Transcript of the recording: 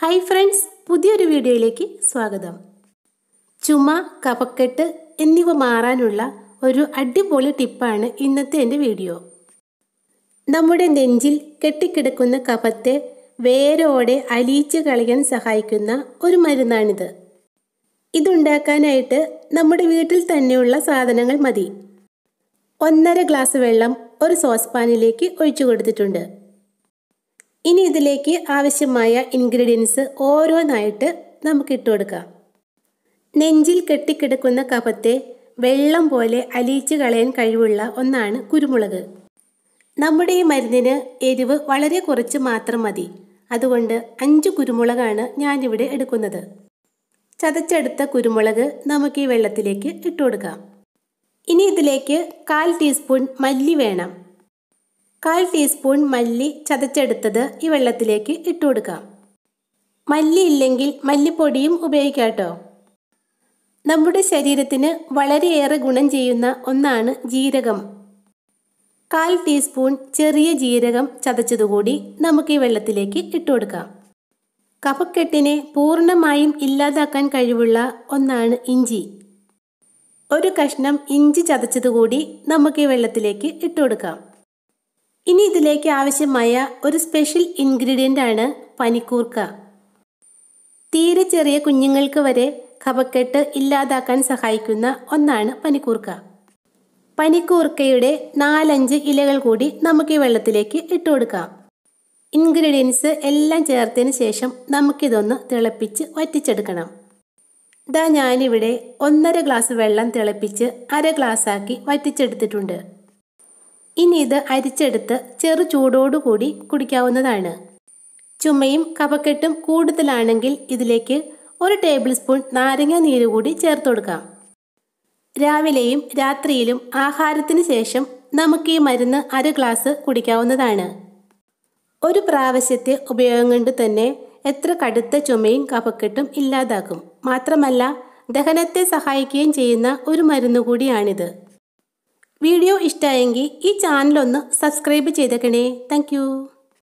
Hi friends പുതിയൊരു വീഡിയോയിലേക്ക് സ്വാഗതം. ചുമ കഫക്കെട്ട് എന്നിവ മാറാനുള്ള ഒരു അടിപൊളി ടിപ്പാണ് ഇന്നത്തെ എന്റെ വീഡിയോ. നമ്മുടെ നെഞ്ചിൽ കെട്ടിക്കിടക്കുന്ന കഫത്തെ വേരോടെ അലിയിച്ച് കളയാൻ സഹായിക്കുന്ന ഒരു മരുന്നാണിത്. ഇതുണ്ടാക്കാനായിട്ട് നമ്മുടെ വീട്ടിൽ തന്നെയുള്ള സാധനങ്ങൾ മതി. ഒന്നര ഗ്ലാസ് വെള്ളം ഒരു സോസ് പാനിലേക്ക് ഒഴിച്ചു കൊടുത്തിട്ടുണ്ട്. ഇനി ഇതിലേക്ക് ആവശ്യമായ ഇൻഗ്രീഡിയൻസ് ഓരോന്നായിട്ട് നമുക്ക് ഇട്ട് കൊടുക്കാം. നെഞ്ചിൽ കെട്ടിക്കിടക്കുന്ന കഫത്തെ വെള്ളം പോലെ അലിയിച്ച് കളയാൻ കഴിവുള്ള ഒന്നാണ് കുരുമുളക്. നമ്മുടെ ഈ മരുന്നിന് എരിവ് വളരെ കുറച്ച് മാത്രം മതി. അതുകൊണ്ട് അഞ്ച് കുരുമുളകാണ് ഞാനിവിടെ എടുക്കുന്നത്. ചതച്ചെടുത്ത കുരുമുളക് നമുക്ക് ഈ വെള്ളത്തിലേക്ക് ഇട്ട് കൊടുക്കാം. ഇനി ഇതിലേക്ക് കാൽ ടീസ്പൂൺ മല്ലി വേണം. കാൽ ടീസ്പൂൺ മല്ലി ചതച്ചെടുത്തത് ഈ വെള്ളത്തിലേക്ക് ഇട്ട് കൊടുക്കാം. മല്ലി ഇല്ലെങ്കിൽ മല്ലിപ്പൊടിയും ഉപയോഗിക്കാം കേട്ടോ. നമ്മുടെ ശരീരത്തിന് വളരെയേറെ ഗുണം ചെയ്യുന്ന ഒന്നാണ് ജീരകം. കാൽ ടീസ്പൂൺ ചെറിയ ജീരകം ചതച്ചതുകൂടി നമുക്ക് ഈ വെള്ളത്തിലേക്ക് ഇട്ട് കൊടുക്കാം. കഫക്കെട്ടിനെ പൂർണമായും ഇല്ലാതാക്കാൻ കഴിവുള്ള ഒന്നാണ് ഇഞ്ചി. ഒരു കഷ്ണം ഇഞ്ചി ചതച്ചതുകൂടി നമുക്ക് ഈ വെള്ളത്തിലേക്ക് ഇട്ട് കൊടുക്കാം. ഇനി ഇതിലേക്ക് ആവശ്യമായ ഒരു സ്പെഷ്യൽ ഇൻഗ്രീഡിയന്റ് ആണ് പനിക്കൂർക്ക. തീരെ ചെറിയ കുഞ്ഞുങ്ങൾക്ക് വരെ കഫക്കെട്ട് ഇല്ലാതാക്കാൻ സഹായിക്കുന്ന ഒന്നാണ് പനിക്കൂർക്ക. പനിക്കൂർക്കയുടെ നാലഞ്ച് ഇലകൾ കൂടി നമുക്ക് ഈ വെള്ളത്തിലേക്ക് ഇട്ട് കൊടുക്കാം. ഇൻഗ്രീഡിയൻസ് എല്ലാം ചേർത്തതിന് ശേഷം നമുക്കിതൊന്ന് തിളപ്പിച്ച് വറ്റിച്ചെടുക്കണം. ഇതാ ഞാനിവിടെ ഒന്നര ഗ്ലാസ് വെള്ളം തിളപ്പിച്ച് അര ഗ്ലാസ്സാക്കി വറ്റിച്ചെടുത്തിട്ടുണ്ട്. ഇനി ഇത് അരിച്ചെടുത്ത് ചെറു ചൂടോടുകൂടി കുടിക്കാവുന്നതാണ്. ചുമയും കഫക്കെട്ടും കൂടുതലാണെങ്കിൽ ഇതിലേക്ക് ഒരു ടേബിൾ സ്പൂൺ നാരങ്ങ നീര് കൂടി ചേർത്ത് കൊടുക്കാം. രാവിലെയും രാത്രിയിലും ആഹാരത്തിന് ശേഷം നമുക്ക് ഈ മരുന്ന് അര ഗ്ലാസ് കുടിക്കാവുന്നതാണ്. ഒരു പ്രാവശ്യത്തെ ഉപയോഗം കൊണ്ട് തന്നെ എത്ര കടുത്ത ചുമയും കഫക്കെട്ടും ഇല്ലാതാക്കും. മാത്രമല്ല ദഹനത്തെ സഹായിക്കുകയും ചെയ്യുന്ന ഒരു മരുന്ന് കൂടിയാണിത്. വീഡിയോ ഇഷ്ടമായെങ്കിൽ ഈ ചാനലൊന്ന് സബ്സ്ക്രൈബ് ചെയ്തേക്കണേ. താങ്ക്